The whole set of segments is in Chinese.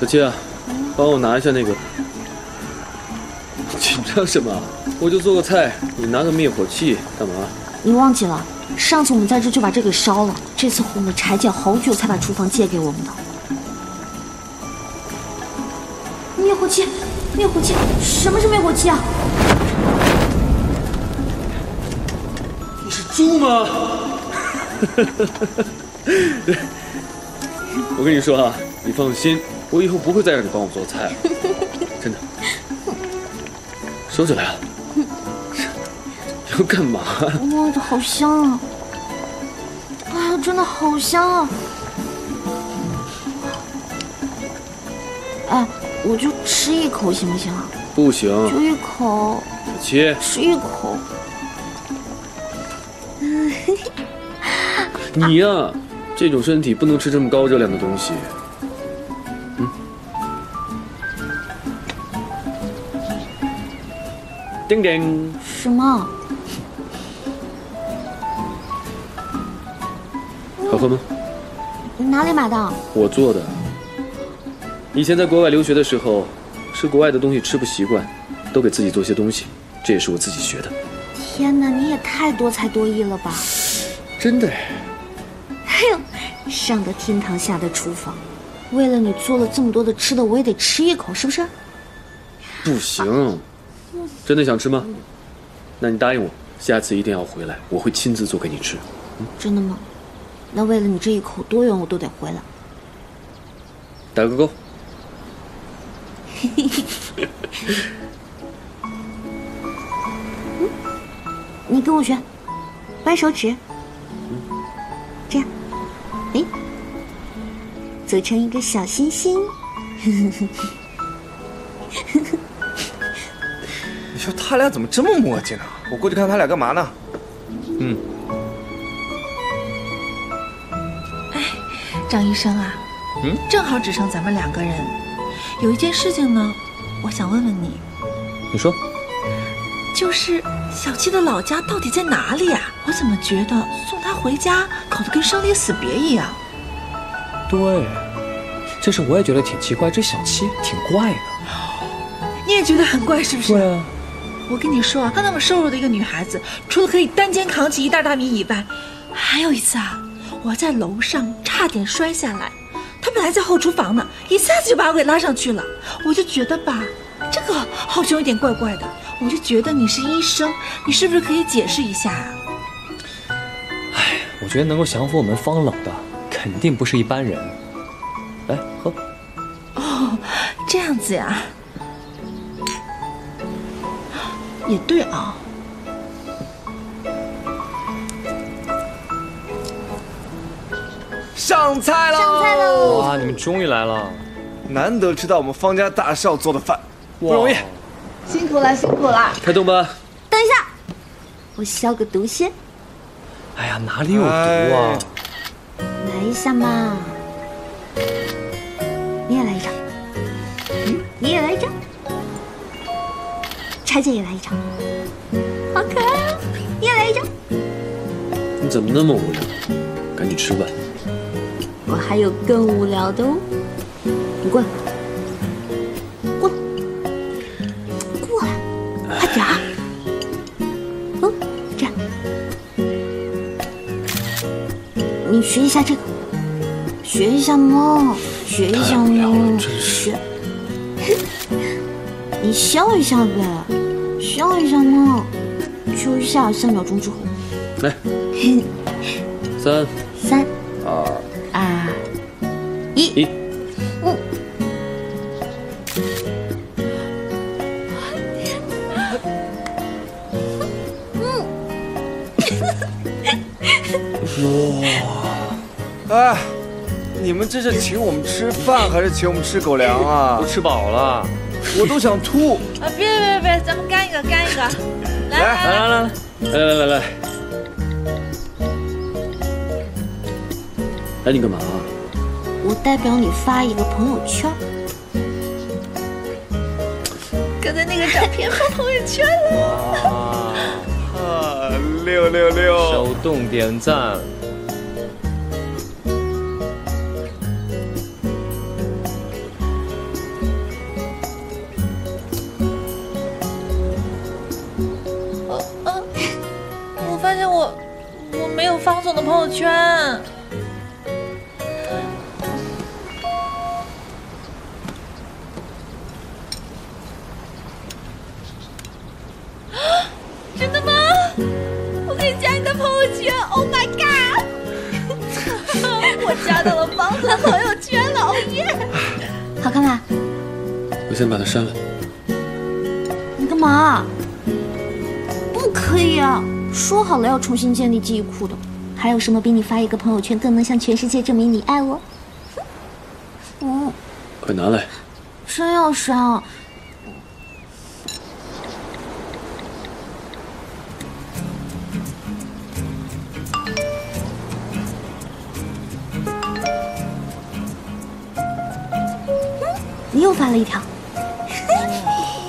小七啊，帮我拿一下那个。紧张什么？我就做个菜，你拿个灭火器干嘛？你忘记了，上次我们在这就把这给烧了。这次哄了柴姐好久才把厨房借给我们的。灭火器，灭火器，什么是灭火器啊？你是猪吗？我跟你说啊，你放心，我以后不会再让你帮我做菜了，真的。收起来啊！要干嘛？哇，这好香啊！哎呀，真的好香啊！哎，我就吃一口行不行啊？不行，就一口。小七，吃一口。你呀，这种身体不能吃这么高热量的东西。叮叮，什么？好喝吗？哪里买的？我做的。以前在国外留学的时候，吃国外的东西吃不习惯，都给自己做些东西，这也是我自己学的。天哪，你也太多才多艺了吧！真的。哎呦，上得厅堂，下得厨房，为了你做了这么多的吃的，我也得吃一口，是不是？不行。真的想吃吗？那你答应我，下次一定要回来，我会亲自做给你吃。真的吗？那为了你这一口，多远我都得回来。打个勾。嗯你跟我学，掰手指，这样，哎，组成一个小星星。就他俩怎么这么磨叽呢？我过去看他俩干嘛呢？嗯。哎，张医生啊，嗯，正好只剩咱们两个人，有一件事情呢，我想问问你。你说。就是小七的老家到底在哪里啊？我怎么觉得送他回家搞得跟生离死别一样？对，这事我也觉得挺奇怪，这小七挺怪的。你也觉得很怪是不是？对啊。我跟你说啊，她那么瘦弱的一个女孩子，除了可以单肩扛起一袋大米以外，还有一次啊，我在楼上差点摔下来，她本来在后厨房呢，一下子就把我给拉上去了。我就觉得吧，这个好像有点怪怪的。我就觉得你是医生，你是不是可以解释一下啊？哎，我觉得能够降服我们方冷的，肯定不是一般人。来喝。哦，这样子呀。也对啊，上菜喽！上菜喽！哇，你们终于来了，难得吃到我们方家大少做的饭，不容易，辛苦了，辛苦了！开动吧！等一下，我消个毒先。哎呀，哪里有毒啊？来一下嘛！柴姐也来一张，好可爱！你也来一张。你怎么那么无聊？赶紧吃吧。我还有更无聊的哦。你过来，过来，过来，快点儿。嗯，这样。你学一下这个，学一下猫，学一下嘛，学。你笑一下呗。笑一下嘛，就一下，三秒钟之后，来，三。三。二。二。一。一，嗯，哇，哎，你们这是请我们吃饭还是请我们吃狗粮啊？都吃饱了。我都想吐 啊！别别别，咱们干一个，干一个，来来来来来来来来来，哎，你干嘛？我代表你发一个朋友圈。刚才那个照片发朋友圈了。啊，六六六！手动点赞。朋友圈。真的吗？我可以加你的朋友圈？Oh my god！我加到了方总的朋友圈了，哦耶！好看吧？我先把它删了。你干嘛？不可以啊！说好了要重新建立记忆库的。还有什么比你发一个朋友圈更能向全世界证明你爱我？嗯，快拿来！真要删啊？你又发了一条。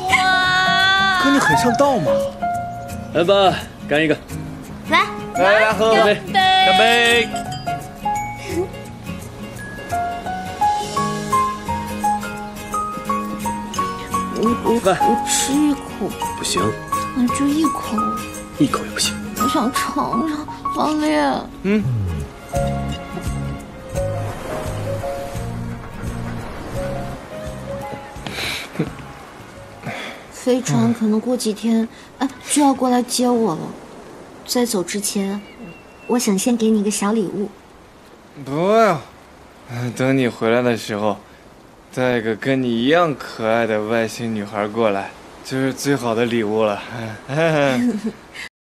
哇！可你很上道嘛！来吧，干一个！来，来来，喝喝，干杯！干杯！我我我吃一口，不行，啊，就一口，一口也不行。我想尝。尝。方烈，嗯，飞船可能过几天，哎，就要过来接我了。在走之前，我想先给你个小礼物。不用，等你回来的时候，带一个跟你一样可爱的外星女孩过来，就是最好的礼物了。